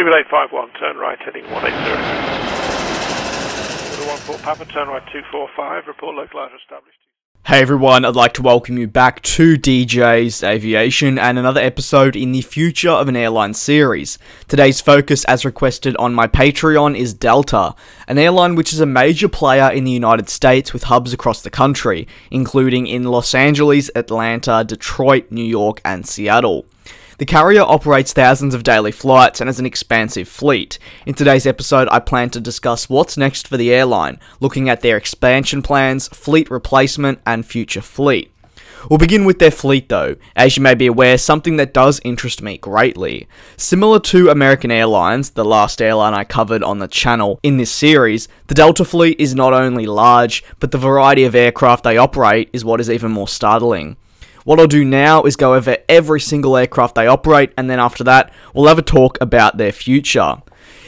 Speedbird 851, turn right heading 180. Order 14 Papa, turn right 245, report localizer established. Hey everyone, I'd like to welcome you back to DJ's Aviation and another episode in the Future of an Airline series. Today's focus, as requested on my Patreon, is Delta, an airline which is a major player in the United States with hubs across the country, including in Los Angeles, Atlanta, Detroit, New York, and Seattle. The carrier operates thousands of daily flights and has an expansive fleet. In today's episode, I plan to discuss what's next for the airline, looking at their expansion plans, fleet replacement, and future fleet. We'll begin with their fleet though. As you may be aware, something that does interest me greatly. Similar to American Airlines, the last airline I covered on the channel in this series, the Delta fleet is not only large, but the variety of aircraft they operate is what is even more startling. What I'll do now is go over every single aircraft they operate, and then after that, we'll have a talk about their future.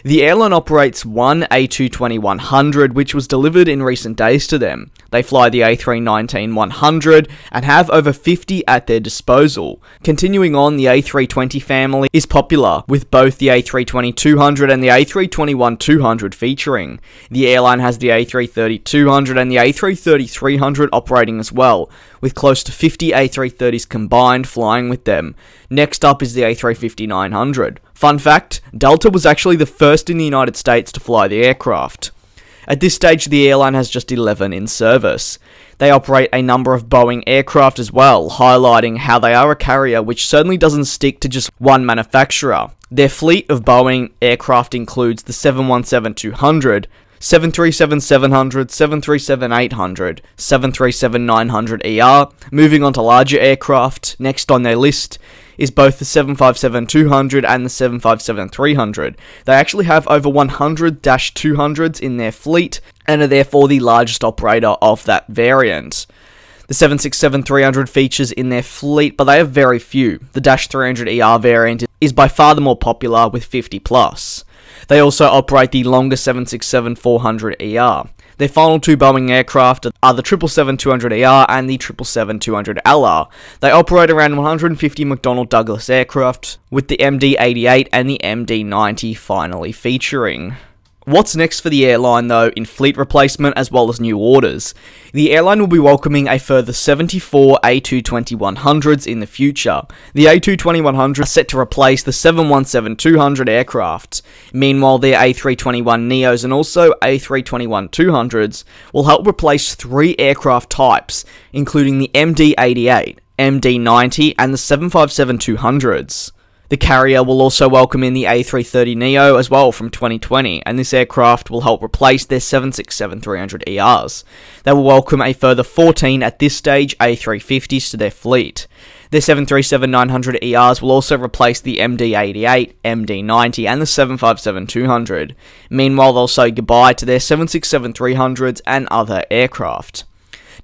The airline operates one A220-100 which was delivered in recent days to them. They fly the A319-100 and have over 50 at their disposal. Continuing on, the A320 family is popular with both the A320-200 and the A321-200 featuring. The airline has the A330-200 and the A330-300 operating as well, with close to 50 A330s combined flying with them. Next up is the A350-900. Fun fact, Delta was actually the first in the United States to fly the aircraft. At this stage, the airline has just 11 in service. They operate a number of Boeing aircraft as well, highlighting how they are a carrier which certainly doesn't stick to just one manufacturer. Their fleet of Boeing aircraft includes the 717-200, 737-700, 737-800, 737-900ER. Moving on to larger aircraft, next on their list is both the 757-200 and the 757-300. They actually have over 100 200s in their fleet and are therefore the largest operator of that variant. The 767-300 features in their fleet, but they have very few. The Dash 300ER variant is by far the more popular with 50 plus. They also operate the longer 767-400ER. Their final two Boeing aircraft are the 777-200ER and the 777-200LR. They operate around 150 McDonnell Douglas aircraft, with the MD-88 and the MD-90 finally featuring. What's next for the airline though in fleet replacement as well as new orders? The airline will be welcoming a further 74 A220-100s in the future. The A220-100 are set to replace the 717-200 aircraft. Meanwhile, their A321neos and also A321-200s will help replace three aircraft types, including the MD-88, MD-90 and the 757-200s. The carrier will also welcome in the A330neo as well from 2020, and this aircraft will help replace their 767-300ERs. They will welcome a further 14 at this stage A350s to their fleet. Their 737-900ERs will also replace the MD-88, MD-90 and the 757-200. Meanwhile, they'll say goodbye to their 767-300s and other aircraft.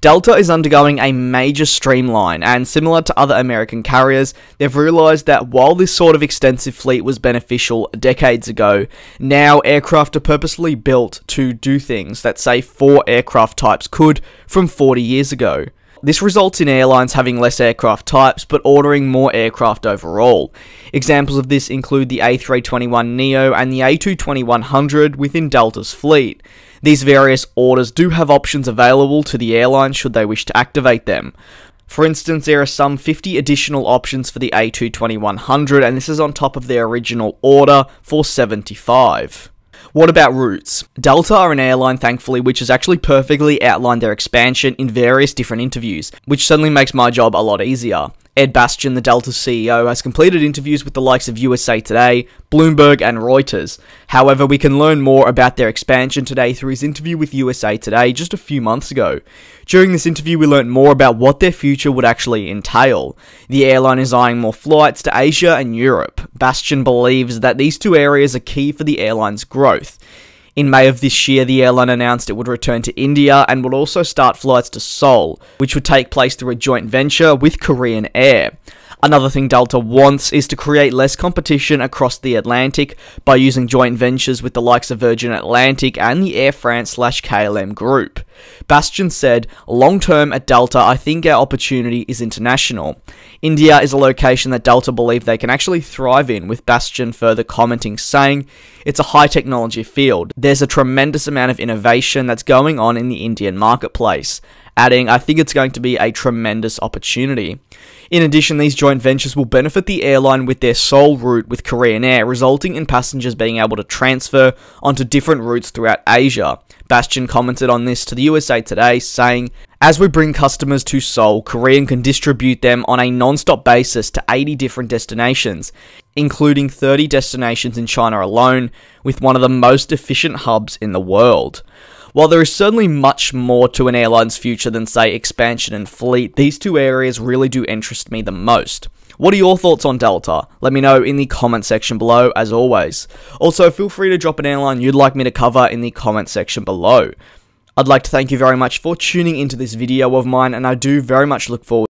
Delta is undergoing a major streamline, and similar to other American carriers, they've realised that while this sort of extensive fleet was beneficial decades ago, now aircraft are purposely built to do things that, say, four aircraft types could from 40 years ago. This results in airlines having less aircraft types but ordering more aircraft overall. Examples of this include the A321neo and the A220-100 within Delta's fleet. These various orders do have options available to the airline should they wish to activate them. For instance, there are some 50 additional options for the A220-100 and this is on top of their original order for 75. What about routes? Delta are an airline, thankfully, which has actually perfectly outlined their expansion in various different interviews, which suddenly makes my job a lot easier. Ed Bastian, the Delta CEO, has completed interviews with the likes of USA Today, Bloomberg, and Reuters. However, we can learn more about their expansion today through his interview with USA Today just a few months ago. During this interview, we learned more about what their future would actually entail. The airline is eyeing more flights to Asia and Europe. Bastian believes that these two areas are key for the airline's growth. In May of this year, the airline announced it would return to India and would also start flights to Seoul, which would take place through a joint venture with Korean Air. Another thing Delta wants is to create less competition across the Atlantic by using joint ventures with the likes of Virgin Atlantic and the Air France slash KLM group. Bastian said, Long term at Delta, I think our opportunity is international. India is a location that Delta believe they can actually thrive in, with Bastian further commenting, saying, It's a high technology field. There's a tremendous amount of innovation that's going on in the Indian marketplace. Adding, I think it's going to be a tremendous opportunity. In addition, these joint ventures will benefit the airline with their Seoul route with Korean Air, resulting in passengers being able to transfer onto different routes throughout Asia. Bastian commented on this to the USA Today, saying, As we bring customers to Seoul, Korean can distribute them on a non stop basis to 80 different destinations, including 30 destinations in China alone, with one of the most efficient hubs in the world. While there is certainly much more to an airline's future than, say, expansion and fleet, these two areas really do interest me the most. What are your thoughts on Delta? Let me know in the comment section below, as always. Also, feel free to drop an airline you'd like me to cover in the comment section below. I'd like to thank you very much for tuning into this video of mine, and I do very much look forward